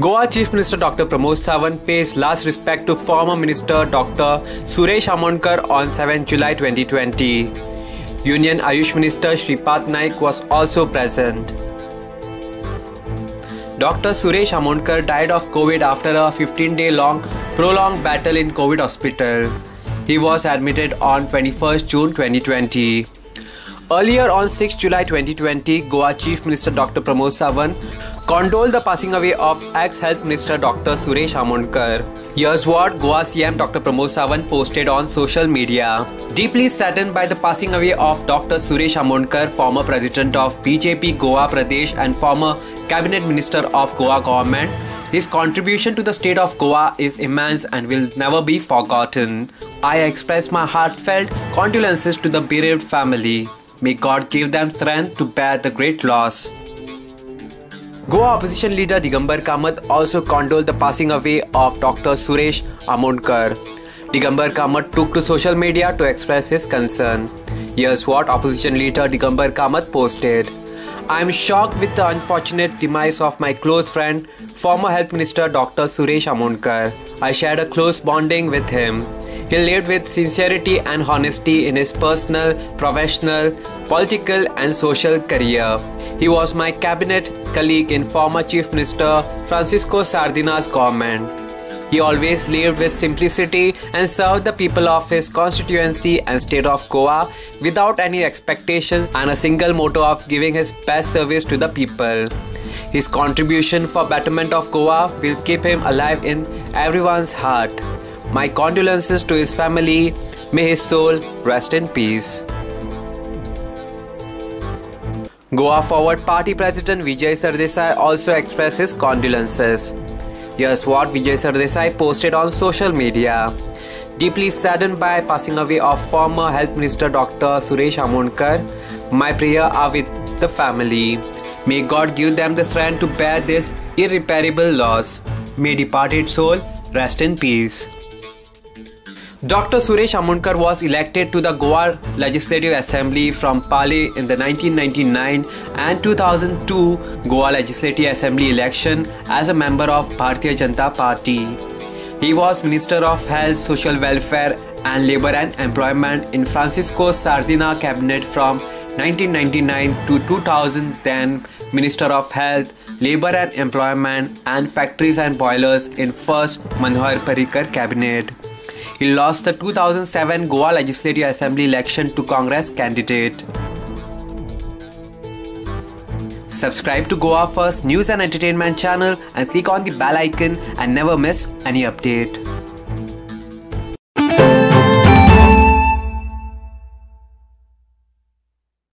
Goa Chief Minister Dr. Pramod Sawant pays last respect to former Minister Dr. Suresh Amonkar on 7 July 2020. Union Ayush Minister Shripad Naik was also present. Dr. Suresh Amonkar died of COVID after a 15 day long prolonged battle in COVID hospital. He was admitted on 21st June 2020. Earlier on 6 July 2020, Goa Chief Minister Dr. Pramod Sawant condoled the passing away of ex-Health Minister Dr. Suresh Amonkar. Here's what Goa CM Dr. Pramod Sawant posted on social media. Deeply saddened by the passing away of Dr. Suresh Amonkar, former president of BJP Goa Pradesh and former cabinet minister of Goa government, his contribution to the state of Goa is immense and will never be forgotten. I express my heartfelt condolences to the bereaved family. May God give them strength to bear the great loss. Goa opposition leader Digambar Kamath also condoled the passing away of Dr. Suresh Amonkar. Digambar Kamath took to social media to express his concern. Here's what opposition leader Digambar Kamath posted. I am shocked with the unfortunate demise of my close friend, former Health Minister Dr. Suresh Amonkar. I shared a close bonding with him. He lived with sincerity and honesty in his personal, professional, political, and social career. He was my cabinet colleague in former Chief Minister Francisco Sardinha's government. He always lived with simplicity and served the people of his constituency and state of Goa without any expectations and a single motto of giving his best service to the people. His contribution for betterment of Goa will keep him alive in everyone's heart. My condolences to his family. May his soul rest in peace. Goa Forward Party President Vijay Sardesai also expressed his condolences. Here's what Vijay Sardesai posted on social media. Deeply saddened by passing away of former Health Minister Dr. Suresh Amonkar, my prayer are with the family. May God give them the strength to bear this irreparable loss. May departed soul rest in peace. Dr. Suresh Amonkar was elected to the Goa Legislative Assembly from Pali in the 1999 and 2002 Goa Legislative Assembly election as a member of Bharatiya Janata Party. He was Minister of Health, Social Welfare and Labour and Employment in Francisco Sardinha cabinet from 1999 to 2000 then Minister of Health, Labour and Employment and Factories and Boilers in first Manohar Parrikar cabinet. He lost the 2007 Goa Legislative Assembly election to Congress candidate. Subscribe to Goa First News and Entertainment channel and click on the bell icon and never miss any update.